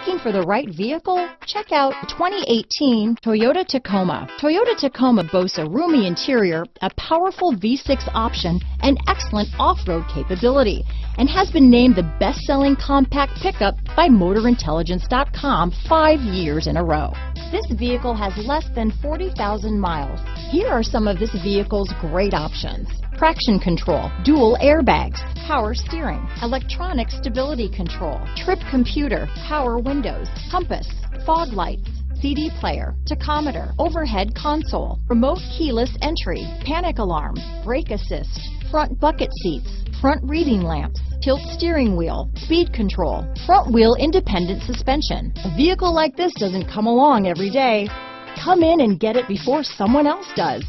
Looking for the right vehicle? Check out 2018 Toyota Tacoma. Toyota Tacoma boasts a roomy interior, a powerful V6 option, and excellent off-road capability, and has been named the best-selling compact pickup by MotorIntelligence.com five years in a row. This vehicle has less than 40,000 miles. Here are some of this vehicle's great options. Traction control, dual airbags, power steering, electronic stability control, trip computer, power windows, compass, fog lights, CD player, tachometer, overhead console, remote keyless entry, panic alarm, brake assist, front bucket seats, front reading lamps, tilt steering wheel, speed control, front wheel independent suspension. A vehicle like this doesn't come along every day. Come in and get it before someone else does.